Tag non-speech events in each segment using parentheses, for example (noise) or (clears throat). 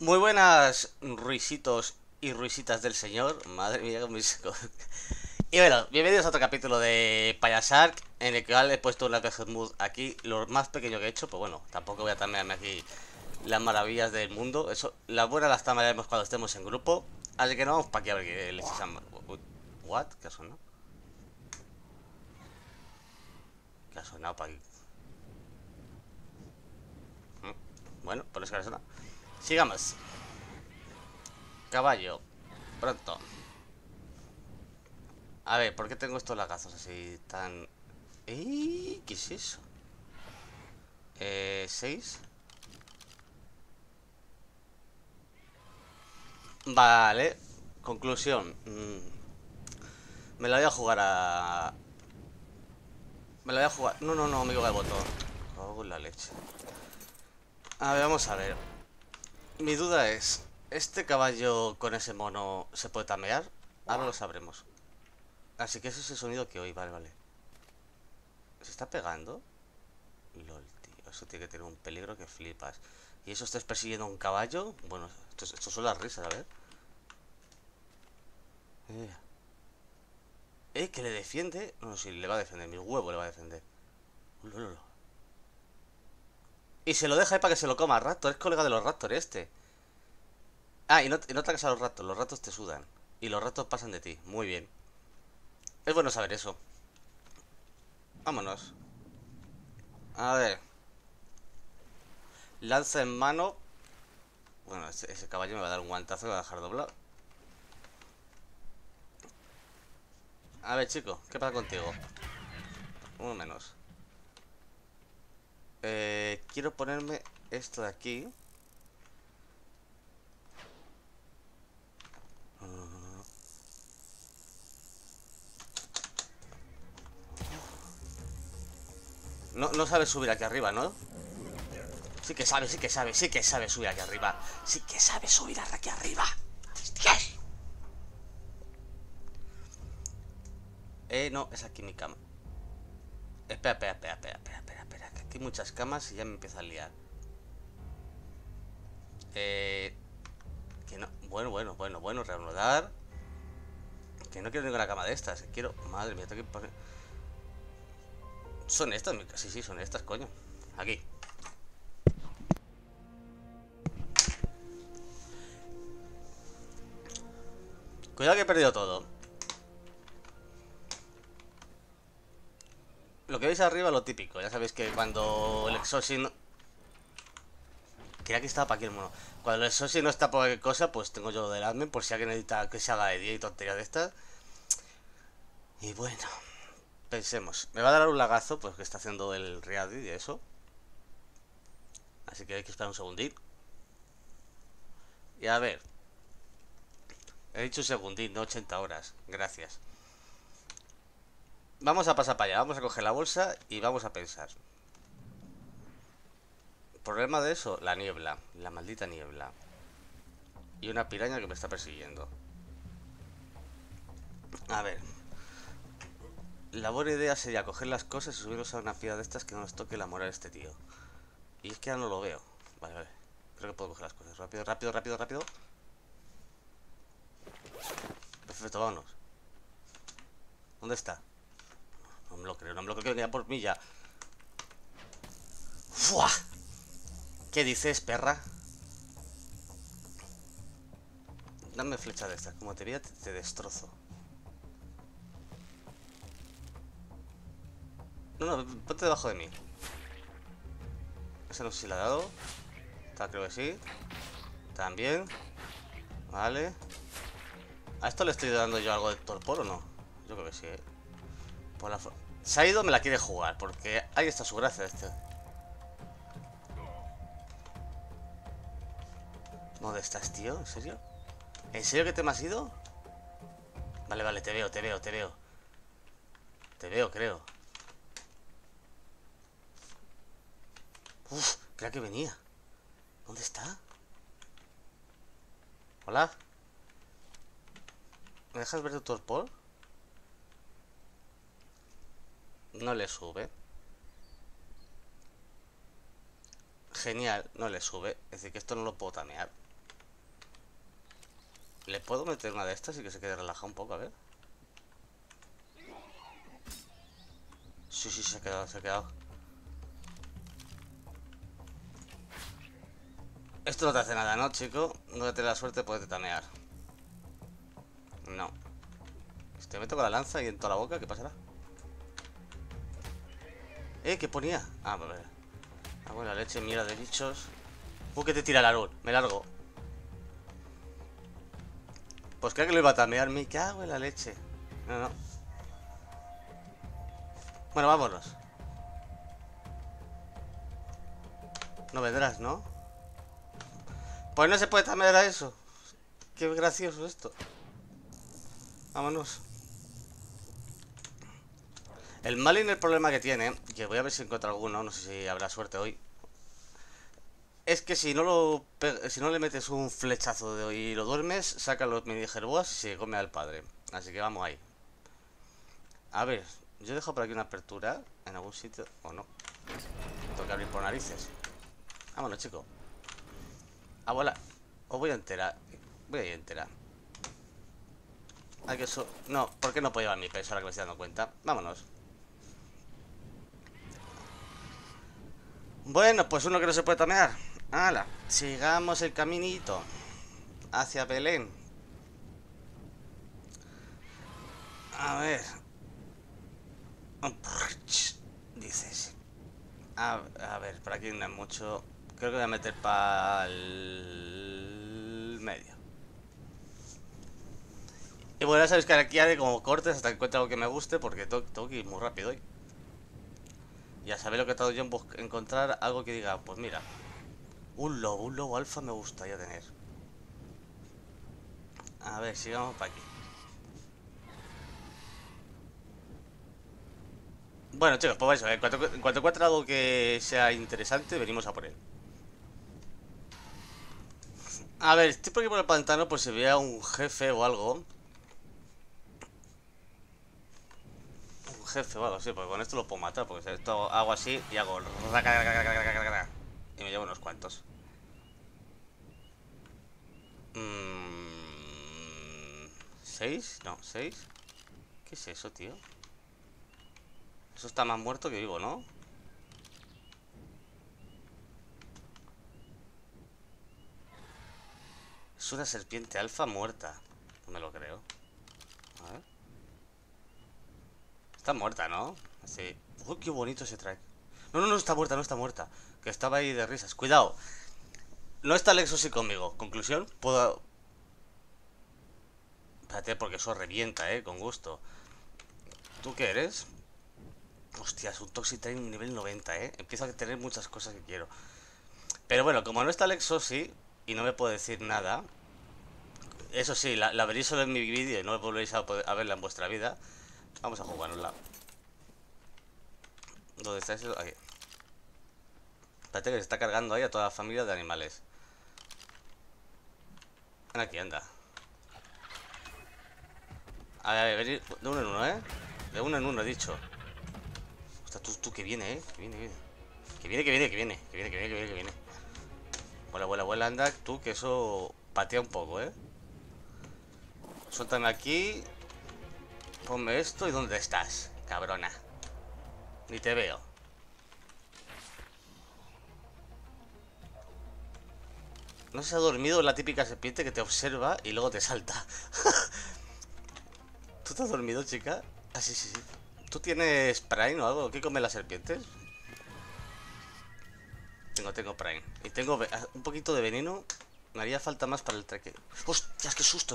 Muy buenas, ruisitos y ruisitas del señor. Madre mía, mis... Y bueno, bienvenidos a otro capítulo de Payasark, en el cual he puesto una caja mood aquí, lo más pequeño que he hecho, pues bueno, tampoco voy a tamearme aquí las maravillas del mundo. Eso, las buenas las tamearemos cuando estemos en grupo. Así que no vamos para aquí a ver qué echan. ¿What? ¿Qué ha sonado? ¿Qué ha sonado para aquí? Mm, bueno, por eso que ha sonado. Sigamos. Caballo. Pronto. A ver, ¿por qué tengo estos lagazos así tan... ¿Eh? ¿Qué es eso? Eh, ¿seis? Vale. Conclusión. Mm. Me la voy a jugar a... Me la voy a jugar... No, no, no, amigo de botón. Oh, la leche. A ver, vamos a ver. Mi duda es... ¿Este caballo con ese mono se puede tamear? Ahora lo sabremos. Así que ese es el sonido que oí, vale, vale. ¿Se está pegando? LOL, tío. Eso tiene que tener un peligro que flipas. ¿Y eso estás persiguiendo a un caballo? Bueno, esto, son las risas, a ver. Eh. eh. que le defiende. No, sí, le va a defender. Mi huevo le va a defender. Y se lo deja ahí para que se lo coma. Raptor, es colega de los Raptor este. Ah, y no, y no a los ratos. Los ratos te sudan. Y los ratos pasan de ti. Muy bien. Es bueno saber eso. Vámonos. A ver. Lanza en mano. Bueno, ese, caballo me va a dar un guantazo y va a dejar doblado. A ver, chico, ¿qué pasa contigo? Uno menos. Eh, quiero ponerme esto de aquí. No, no sabe subir aquí arriba, ¿no? Sí que sabe, sí que sabe, sí que sabe subir aquí arriba. Sí que sabe subir aquí arriba. Eh, no, es aquí mi cama. Espera, espera, espera, espera, espera, aquí muchas camas y ya me empieza a liar. Eh... Que no... Bueno, bueno, bueno, bueno, reanudar. Que no quiero ninguna cama de estas Quiero... Madre mía, tengo que poner... Son estas, sí, sí, son estas, coño. Aquí. Cuidado que he perdido todo que veis arriba lo típico Ya sabéis que cuando el exosin Quería que estaba para aquí el mono Cuando el exosin no está por cualquier cosa Pues tengo yo del admin Por si alguien necesita que se haga de día y tonterías de estas Y bueno Pensemos, me va a dar un lagazo, pues que está haciendo el Ready y eso. Así que hay que esperar un segundín. Y a ver. He dicho un segundín, no 80 horas. Gracias. Vamos a pasar para allá, vamos a coger la bolsa y vamos a pensar. Problema de eso, la niebla, la maldita niebla. Y una piraña que me está persiguiendo. A ver, la buena idea sería coger las cosas y subirnos a una fila de estas que no nos toque la moral a este tío. Y es que ya no lo veo. Vale, vale. Creo que puedo coger las cosas. Rápido, rápido, rápido, rápido. Perfecto, vámonos. ¿Dónde está? No me lo creo, no me lo creo que venía por mí ya. ¡Fua! ¿Qué dices, perra? Dame flecha de estas. Como te vea, te destrozo. No, no, ponte debajo de mí. Ese no sé si le ha dado. Está, creo que sí. También. Vale. ¿A esto le estoy dando yo algo de torpor o no? Yo creo que sí. ¿eh? Por la Se ha ido, me la quiere jugar, porque ahí está su gracia este. ¿Dónde estás, tío? ¿En serio? ¿En serio que te me has ido? Vale, vale, te veo, te veo, te veo. Te veo, creo. Uf, creo que venía. ¿Dónde está? Hola. ¿Me dejas ver tu torpor? No le sube. Genial, no le sube. Es decir, que esto no lo puedo tamear. ¿Le puedo meter una de estas y que se quede relajado un poco? A ver. Sí, sí, se ha quedado, se ha quedado. Esto no te hace nada, ¿no, chico? No te la suerte, puedes tamear. No. Si te meto con la lanza y en toda la boca, ¿qué pasará? ¿Eh? ¿Qué ponía? Ah, ver. Ah, bueno, leche, mierda de bichos. Uh, que te tira el árbol. Me largo. Pues creo que lo iba a tamear. Me cago en la leche. No, no. Bueno, vámonos. No vendrás, ¿no? Pues no se puede tamear a eso. Qué gracioso esto. Vámonos. El Malin el problema que tiene, que voy a ver si encuentro alguno, no sé si habrá suerte hoy, es que si no lo si no le metes un flechazo de hoy y lo duermes, saca los mini gerboas y se come al padre. Así que vamos ahí. A ver, yo dejo por aquí una apertura en algún sitio o no. Tengo que abrir por narices. Vámonos, chico. Abuela, os voy a enterar. Voy a ir entera. Hay que eso. No, ¿por qué no puedo llevar mi peso ahora que me estoy dando cuenta? Vámonos. Bueno, pues uno que no se puede tamear. ¡Hala! Sigamos el caminito hacia Belén. A ver. Dices. A, a ver, por aquí no hay mucho. Creo que voy a meter para el medio. Y bueno, ya sabéis que aquí haré como cortes hasta que encuentre algo que me guste porque tengo, que muy rápido hoy. Ya sabéis lo que he estado yo en encontrar algo que diga, pues mira, un lobo, un lobo alfa me gustaría tener. A ver, sigamos para aquí. Bueno, chicos, pues eso, cuanto, en cuanto encuentre algo que sea interesante, venimos a por él. A ver, estoy por aquí por el pantano, pues se vea un jefe o algo. Jefe o algo porque con esto lo puedo matar, porque esto hago así y hago... Y me llevo unos cuantos. Mm, ¿Seis? No, ¿seis? ¿Qué es eso, tío? Eso está más muerto que vivo, ¿no? Es una serpiente alfa muerta. No me lo creo. A ver. Está muerta, ¿no? Así. Uy, qué bonito se trae. No, no, no está muerta, no está muerta. Que estaba ahí de risas. Cuidado. No está Lexus y conmigo. Conclusión, puedo... Espérate, porque eso revienta, ¿eh? Con gusto. ¿Tú qué eres? Hostia, es un Toxic Train nivel 90, ¿eh? Empiezo a tener muchas cosas que quiero. Pero bueno, como no está Lexosi y no me puedo decir nada... Eso sí, la, veréis solo en mi vídeo y no volvéis a, a verla en vuestra vida. Vamos a lado ¿Dónde está eso? Aquí. Espérate que se está cargando ahí a toda la familia de animales. Ven aquí, anda. A ver, a ver, de uno en uno, ¿eh? De uno en uno, he dicho. Ostras, tú, tú, que viene, ¿eh? Que viene, viene. Que viene, que viene, que viene. Que viene, que viene, que viene, que viene. Vuela, vuela, vuela, anda. Tú, que eso patea un poco, ¿eh? Suéltame aquí. Ponme esto y ¿dónde estás, cabrona? Ni te veo. No se ha dormido la típica serpiente que te observa y luego te salta. (laughs) ¿Tú te has dormido, chica? Ah, sí, sí, sí. ¿Tú tienes Prime o algo? ¿Qué come las serpientes? Tengo, tengo Prime. Y tengo ah, un poquito de veneno. Me haría falta más para el treque. ¡Hostias, qué susto!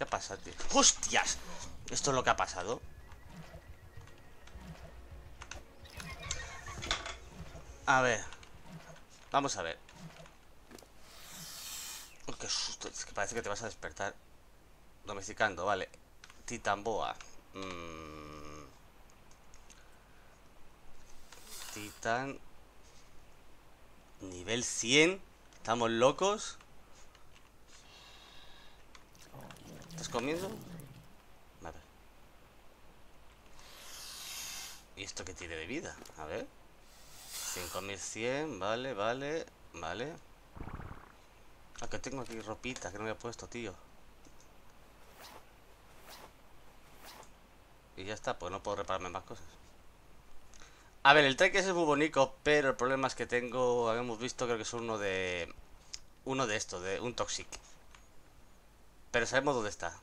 ¿Qué pasa, tío? ¡Hostias! Esto es lo que ha pasado. A ver. Vamos a ver. qué susto. Es que parece que te vas a despertar. Domesticando, vale. Titanboa. Mm. Titan. Nivel 100. ¿Estamos locos? ¿Estás comiendo? Vale. ¿Y esto qué tiene de vida? A ver. 5100, vale, vale, vale. Ah, que tengo aquí ropita que no me he puesto, tío. Y ya está, pues no puedo repararme más cosas. A ver, el trek es muy bonito, pero el problema es que tengo, habíamos visto, creo que es uno de... Uno de estos, de un Toxic. Pero sabemos dónde está.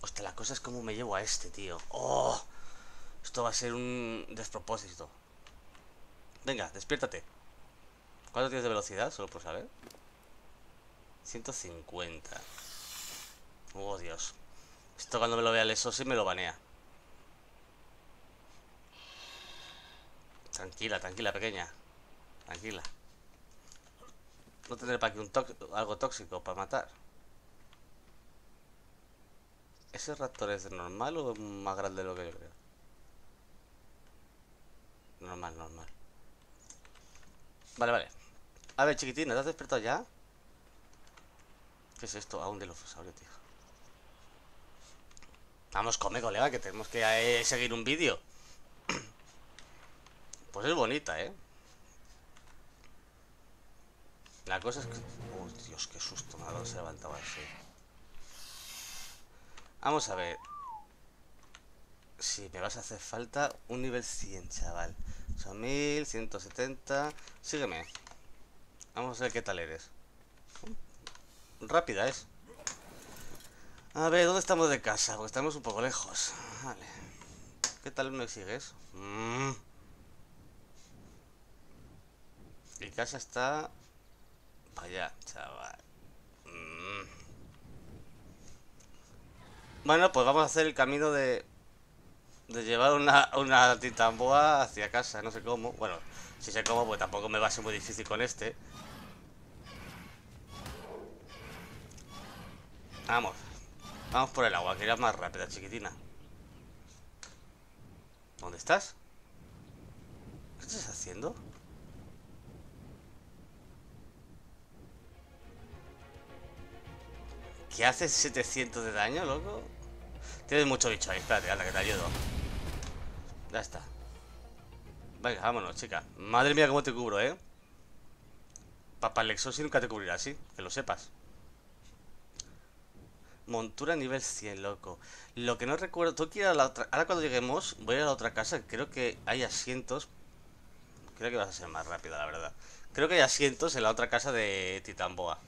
Hostia, la cosa es cómo me llevo a este, tío. ¡Oh! Esto va a ser un despropósito. Venga, despiértate. ¿Cuánto tienes de velocidad? Solo por saber. 150. Oh, Dios. Esto cuando me lo vea el sí me lo banea. Tranquila, tranquila, pequeña. Tranquila. No tendré para aquí un algo tóxico para matar. ¿Ese raptor es normal o más grande de lo que yo creo? Normal, normal. Vale, vale. A ver, chiquitina, ¿te has despertado ya? ¿Qué es esto? Ah, un dilofosaurio, tío. Vamos, come, colega, que tenemos que eh, seguir un vídeo. (clears throat) Pues es bonita, ¿eh? La cosa es que... Oh, Dios, qué susto me ha dado, se levantaba así. Vamos a ver. Si me vas a hacer falta un nivel 100, chaval. Son 1170. Sígueme. Vamos a ver qué tal eres. Rápida es. A ver, ¿dónde estamos de casa? Porque estamos un poco lejos. Vale. ¿Qué tal me sigues? Mm. Mi casa está... Vaya, chaval. Mm. Bueno, pues vamos a hacer el camino de... De llevar una, una titamboa hacia casa, no sé cómo. Bueno, si sé cómo, pues tampoco me va a ser muy difícil con este. Vamos. Vamos por el agua, que irás más rápida, chiquitina. ¿Dónde estás? ¿Qué estás haciendo? ¿Qué haces 700 de daño, loco? Tienes mucho bicho ahí, espérate, anda, que te ayudo. Ya está. Venga, vámonos, chica. Madre mía, cómo te cubro, ¿eh? Papá Lexosi nunca te cubrirá así, que lo sepas. Montura nivel 100, loco. Lo que no recuerdo... Tú quieres la otra... Ahora cuando lleguemos, voy a ir a la otra casa. Creo que hay asientos. Creo que vas a ser más rápida, la verdad. Creo que hay asientos en la otra casa de Titanboa.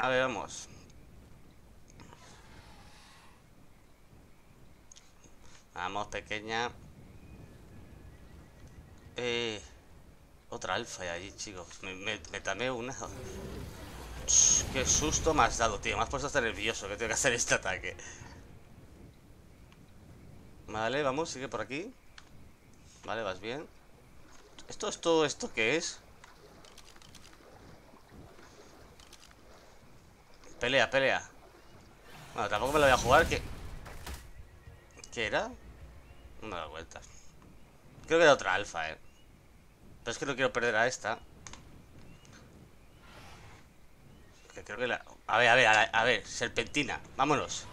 A ver, vamos. Vamos, pequeña. Eh, otra alfa allí, chicos. Me, me, una. qué susto me has dado, tío. Me has puesto hasta nervioso que tengo que hacer este ataque. Vale, vamos, sigue por aquí. Vale, vas bien. ¿Esto, esto, esto qué es? Pelea, pelea. Bueno, tampoco me lo voy a jugar, que... ¿Qué era? No da vuelta. Creo que era otra alfa, eh. Pero es que no quiero perder a esta. Que creo que la... A ver, a ver, a ver, serpentina. Vámonos.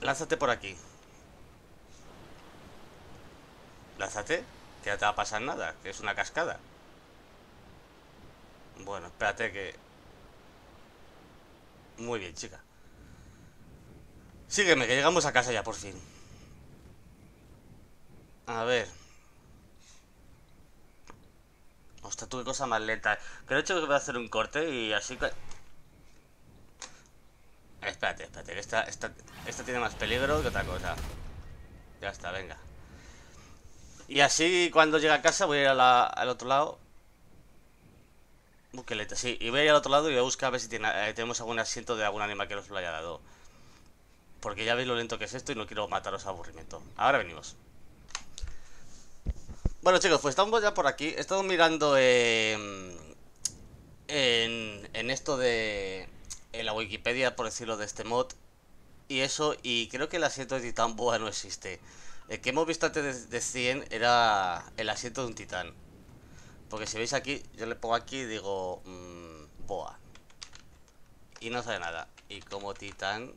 Lánzate por aquí. Lánzate. Que no te va a pasar nada. Que es una cascada. Bueno, espérate que... Muy bien, chica. Sígueme, que llegamos a casa ya, por fin. A ver. Ostras, tú qué cosa más lenta. Creo hecho que voy a hacer un corte y así que... Espérate, espérate, esta, esta, esta tiene más peligro que otra cosa. Ya está, venga. Y así cuando llegue a casa voy a ir al otro lado Buqueleta, sí. Y voy a ir al otro lado y voy a buscar a ver si eh, tenemos algún asiento de algún animal que nos lo haya dado. Porque ya veis lo lento que es esto y no quiero mataros a aburrimiento. Ahora venimos. Bueno chicos, pues estamos ya por aquí. He estado mirando en, en esto de... En la Wikipedia, por decirlo, de este mod. Y eso, y creo que el asiento de titán boa no existe. El que hemos visto antes de 100 era el asiento de un titán. Porque si veis aquí, yo le pongo aquí y digo mmm, boa. Y no sale nada. Y como titán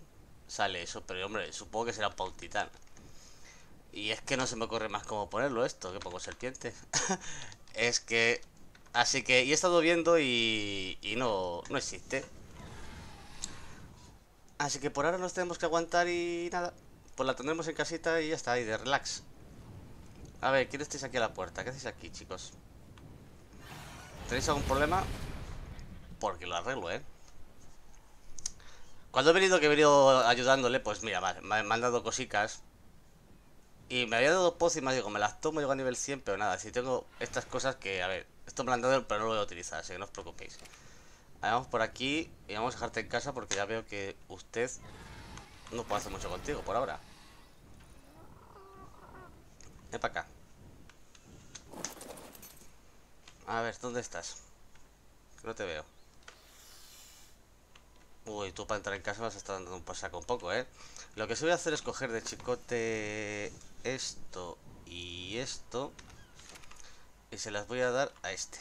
sale eso, pero hombre, supongo que será para un titán. Y es que no se me ocurre más cómo ponerlo esto, que pongo serpiente. (laughs) Es que... Así que... Y he estado viendo y... Y no... No existe. Así que por ahora nos tenemos que aguantar y nada. Pues la tendremos en casita y ya está, y de relax. A ver, ¿quién estáis aquí a la puerta? ¿Qué hacéis aquí, chicos? ¿Tenéis algún problema? Porque lo arreglo, ¿eh? Cuando he venido, que he venido ayudándole, pues mira, me, han dado cositas. Y me había dado pócimas, digo, me las tomo, llego a nivel 100, pero nada, si tengo estas cosas que, a ver, esto me lo han dado, pero no lo voy a utilizar, así que no os preocupéis. Vamos por aquí y vamos a dejarte en casa porque ya veo que usted no puede hacer mucho contigo por ahora. Ven para acá. A ver, ¿dónde estás? no te veo. Uy, tú para entrar en casa vas a estar dando un pasaco un poco, ¿eh? Lo que sí voy a hacer es coger de chicote esto y esto. Y se las voy a dar a este.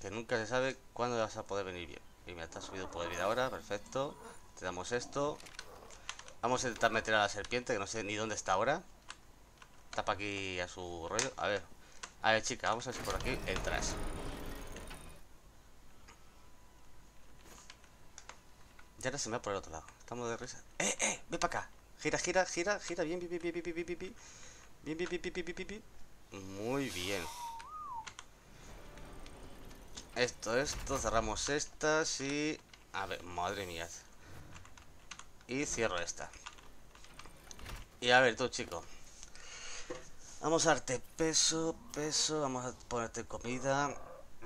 Que nunca se sabe cuándo vas a poder venir bien. Y me está subido poder vida ahora, perfecto. Te damos esto. Vamos a intentar meter a la serpiente, que no sé ni dónde está ahora. Tapa aquí a su rollo. A ver. A ver, chica, vamos a ver si por aquí entras. Y ahora se me va por el otro lado. Estamos de risa. ¡Eh, eh! Ve para acá. Gira, gira, gira, gira. Bien, bien, bien, bien, bien, bien, bien, bien. Bien, bien, bien, bien, bien, bien. Muy bien. Esto, esto, cerramos estas y... A ver, madre mía. Y cierro esta. Y a ver, tú, chico. Vamos a darte peso, peso. Vamos a ponerte comida.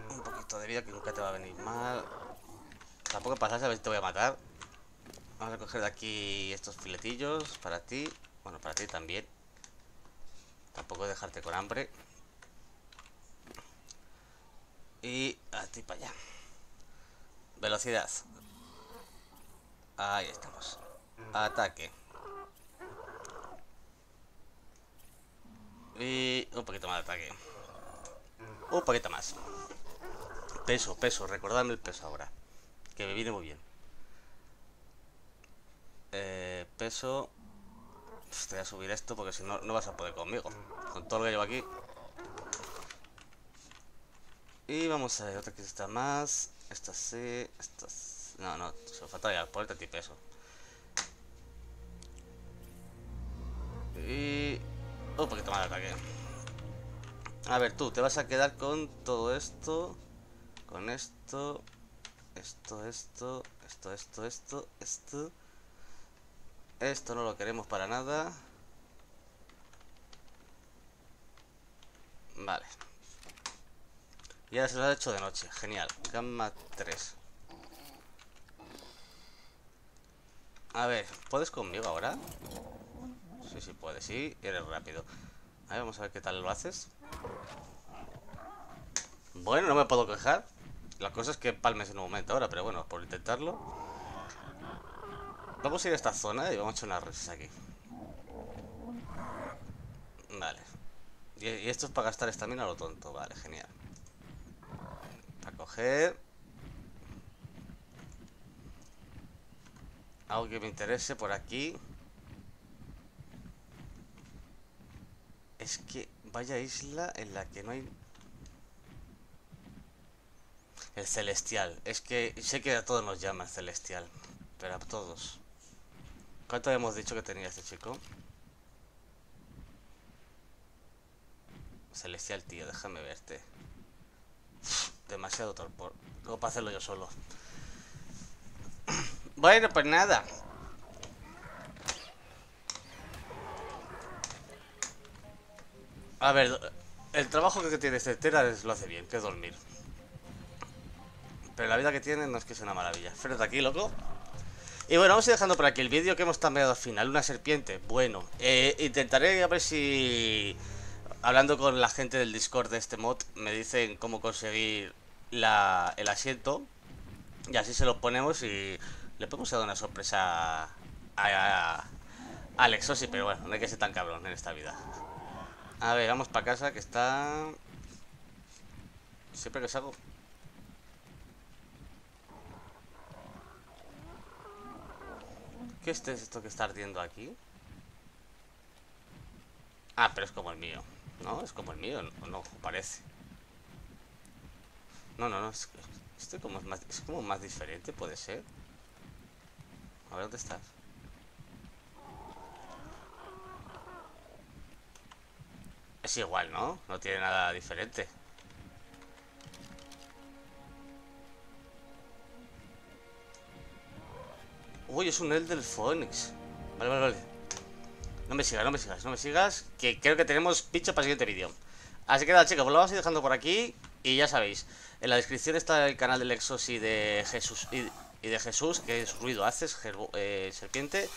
Un poquito de vida que nunca te va a venir mal. Tampoco pasas a ver si te voy a matar. Vamos a coger de aquí estos filetillos para ti. Bueno, para ti también. Tampoco dejarte con hambre. Y a ti para allá. Velocidad. Ahí estamos. Ataque. Y un poquito más de ataque. Un poquito más. Peso, peso. Recordadme el peso ahora. Que me viene muy bien. Eh, peso. te voy a subir esto porque si no, no vas a poder conmigo. Con todo lo que llevo aquí. Y vamos a ver, otra que está más. Esta sí, esta No, no, se falta ya, ponerte ti peso. Y... Un poquito más de ataque. A ver, tú, te vas a quedar con todo esto. Con esto. Esto, esto. Esto, esto, esto, esto. Esto no lo queremos para nada. Vale. Ya se lo ha hecho de noche. Genial. Gamma 3. A ver, ¿puedes conmigo ahora? Sí, sí puedes, sí, eres rápido. A ver, vamos a ver qué tal lo haces. Bueno, no me puedo quejar. La cosa es que palmes en un momento ahora, pero bueno, por intentarlo. Vamos a ir a esta zona y vamos a echar unas risas aquí. Vale. Y, y esto es para gastar estamina a lo tonto. Vale, genial. A coger. Algo que me interese por aquí. Es que vaya isla en la que no hay... El celestial. Es que sé que a todos nos llaman celestial. Pero a todos. ¿Cuánto hemos dicho que tenía este chico? Celestial, tío, déjame verte demasiado torpor. Luego para hacerlo yo solo. (clears throat) Bueno, pues nada. A ver, el trabajo que tiene este Tera es, lo hace bien, que es dormir. Pero la vida que tiene no es que sea una maravilla. Frente aquí, loco. Y bueno, vamos a ir dejando por aquí el vídeo que hemos cambiado al final. Una serpiente. Bueno, eh, intentaré a ver si... Hablando con la gente del Discord de este mod, me dicen cómo conseguir la, el asiento y así se lo ponemos y le podemos dar una sorpresa a, a, Alex Osi, pero bueno, no hay que ser tan cabrón en esta vida. A ver, vamos para casa que está... Siempre que salgo... ¿Qué es esto que está ardiendo aquí? Ah, pero es como el mío. ¿No? Es como el mío, no, parece. No, no, no, es, este como es, más, es como más diferente, puede ser. A ver, ¿dónde estás? Es igual, ¿no? No tiene nada diferente. Uy, es un Elder Phoenix. Vale, vale, vale. No me sigas, no me sigas, no me sigas. Que creo que tenemos pincho para el siguiente vídeo. Así que nada, chicos, pues lo vamos a ir dejando por aquí. Y ya sabéis, en la descripción está el canal del Exos y de Jesús, y, de Jesús que es Ruido Haces, eh, Serpiente.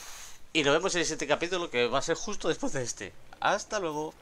Y nos vemos en el siguiente capítulo que va a ser justo después de este. Hasta luego.